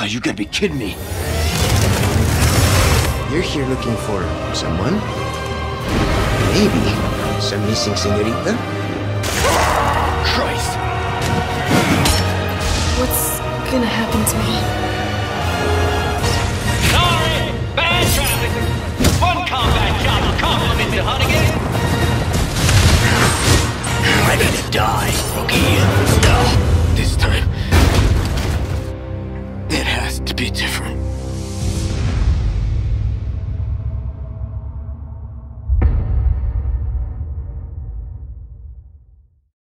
Oh, you gotta be kidding me. You're here looking for someone? Maybe some missing senorita? Christ! What's gonna happen to me? Sorry, bad traffic. One combat job compliments the Hunnigan. Ready to die, be different.